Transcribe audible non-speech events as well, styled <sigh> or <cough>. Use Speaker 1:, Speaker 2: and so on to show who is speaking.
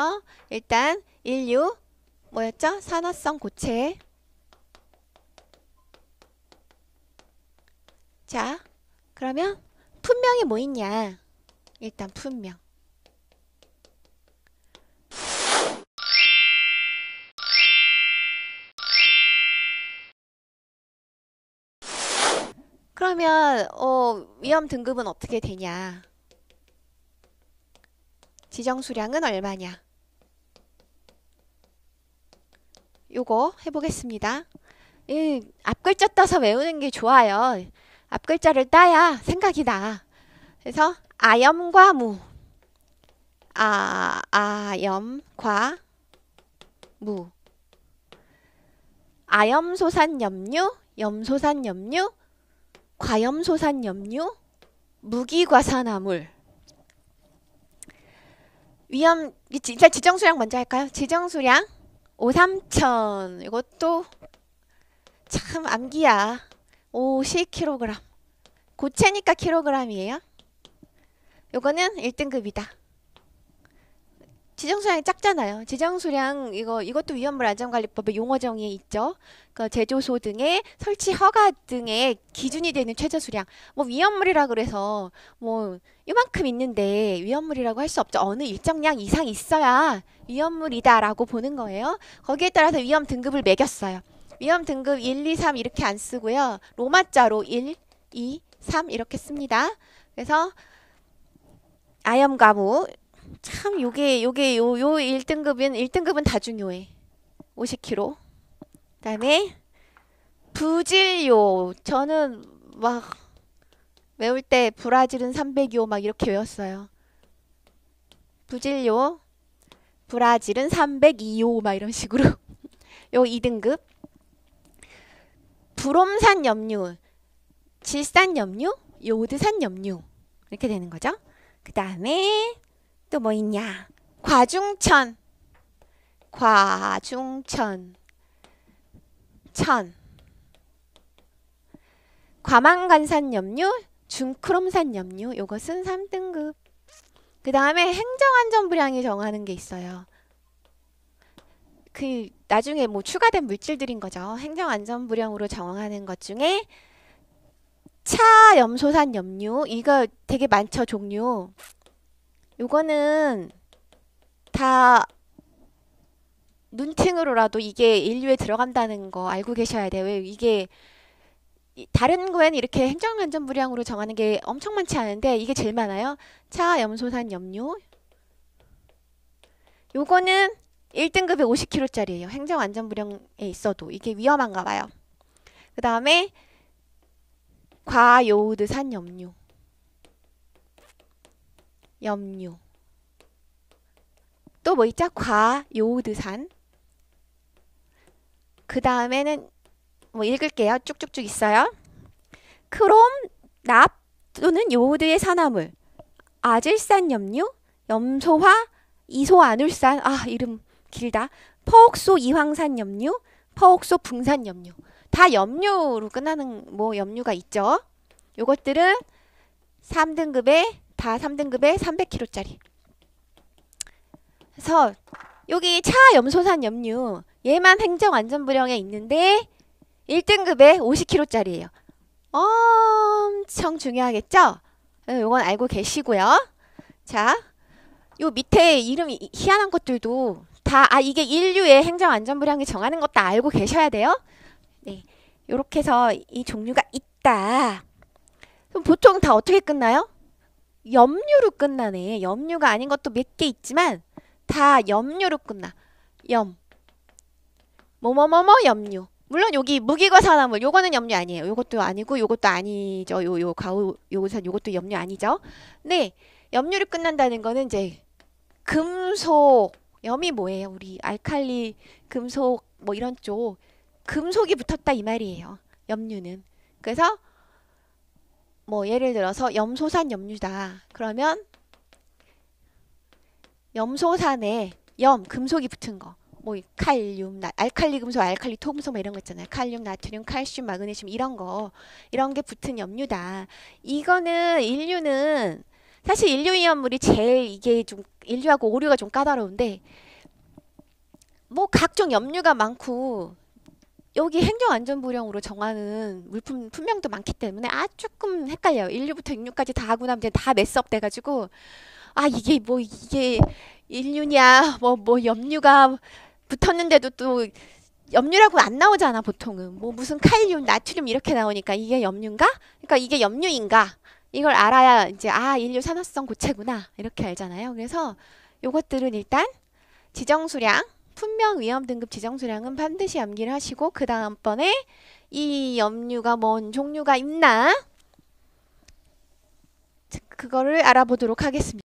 Speaker 1: 그래서 일단 인류 뭐였죠? 산화성 고체. 자, 그러면 품명이 뭐 있냐? 일단 품명. 그러면 어, 위험 등급은 어떻게 되냐? 지정 수량은 얼마냐? 요거 해보겠습니다. 이 앞글자 따서 외우는 게 좋아요. 앞글자를 따야 생각이 나. 그래서 아염과 무. 아, 아염과 무. 아염소산 염류, 염소산 염류, 과염소산 염류, 무기과산화물. 위험 일단 지정수량 먼저 할까요? 지정수량 53000 이것도 참 암기야. 50kg 고체니까 킬로그램이에요? 요거는 1등급이다 지정수량이 작잖아요. 지정수량 이거 이것도 위험물 안전관리법의 용어 정의에 있죠. 그 제조소 등의 설치 허가 등의 기준이 되는 최저 수량. 뭐 위험물이라 그래서 뭐 이만큼 있는데 위험물이라고 할 수 없죠. 어느 일정량 이상 있어야 위험물이다라고 보는 거예요. 거기에 따라서 위험 등급을 매겼어요. 위험 등급 1, 2, 3 이렇게 안 쓰고요. 로마자로 1, 2, 3 이렇게 씁니다. 그래서 아염 가무 참 요게 요게 요 요 1등급은 1등급은 다 중요해. 50kg. 그다음에 부질요. 저는 막 외울 때 브라질은 300요 막 이렇게 외웠어요. 부질요. 브라질은 302요 막 이런 식으로 <laughs> 요 2등급 브롬산 염류, 질산 염류, 요드산 염류 이렇게 되는 거죠. 그 다음에 또 뭐 있냐? 과중천, 과중천, 천, 과망간산 염류, 중크롬산 염류 요것은 3등급. 그 다음에 행정안전부량이 정하는 게 있어요. 그 나중에 뭐 추가된 물질들인 거죠. 행정안전부량으로 정하는 것 중에 차 염소산 염류 이거 되게 많죠 종류. 요거는 다 눈팅으로라도 이게 인류에 들어간다는 거 알고 계셔야 돼요. 이게 다른 거에는 이렇게 행정안전 부량으로 정하는 게 엄청 많지 않은데 이게 제일 많아요. 차 염소산 염류 요거는 1등급이 50kg짜리예요. 행정안전부령에 있어도 이게 위험한가 봐요. 그 다음에 과요드산 염류 염류 또 뭐 있죠? 과요드산 그 다음에는 뭐 읽을게요. 쭉쭉쭉 있어요. 크롬, 납 또는 요오드의 산화물 아질산 염류, 염소화, 이소아눌산 아 이름 길다. 퍼옥소 이황산 염류, 퍼옥소 붕산 염류. 다 염류로 끝나는 뭐 염류가 있죠. 요것들은 3등급에 다 3등급에 300kg짜리. 그래서 여기 차 염소산 염류 얘만 행정안전부령에 있는데 1등급에 50kg짜리예요. 엄청 중요하겠죠? 요건 알고 계시고요. 자, 요 밑에 이름 희한한 것들도 다, 아, 이게 인류의 행정안전부량이 정하는 것도 알고 계셔야 돼요. 네. 요렇게 해서 이 종류가 있다. 그럼 보통 다 어떻게 끝나요? 염류로 끝나네. 염류가 아닌 것도 몇 개 있지만 다 염류로 끝나. 염. 뭐뭐뭐뭐 염류. 물론 여기 무기과 산화물 요거는 염류 아니에요. 요것도 아니고 요것도 아니죠. 요 요 가우 요산 요것도 염류 아니죠. 네. 염류로 끝난다는 거는 이제 금속 염이 뭐예요? 우리 알칼리, 금속 뭐 이런 쪽 금속이 붙었다 이 말이에요. 염류는. 그래서 뭐 예를 들어서 염소산 염류다. 그러면 염소산에 염, 금속이 붙은 거. 뭐 칼륨, 나, 알칼리 금속, 알칼리 토금속 뭐 이런 거 있잖아요. 칼륨, 나트륨, 칼슘, 마그네슘 이런 거. 이런 게 붙은 염류다. 이거는 인류는 사실 인류 위험물이 제일 이게 좀 인류하고 오류가 좀 까다로운데 뭐 각종 염류가 많고 여기 행정안전부령으로 정하는 물품 품명도 많기 때문에 아 조금 헷갈려요. 1류부터 6류까지 다 하고 나면 이제 다 매스업 돼가지고 아 이게 뭐 이게 인류냐 뭐 뭐 염류가 붙었는데도 또 염류라고 안 나오잖아 보통은 뭐 무슨 칼륨, 나트륨 이렇게 나오니까 이게 염류인가? 그러니까 이게 염류인가? 이걸 알아야 이제 아 인류 산화성 고체구나 이렇게 알잖아요. 그래서 요것들은 일단 지정 수량 품명 위험 등급 지정 수량은 반드시 암기를 하시고 그 다음번에 이 염류가 뭔 종류가 있나 그거를 알아보도록 하겠습니다.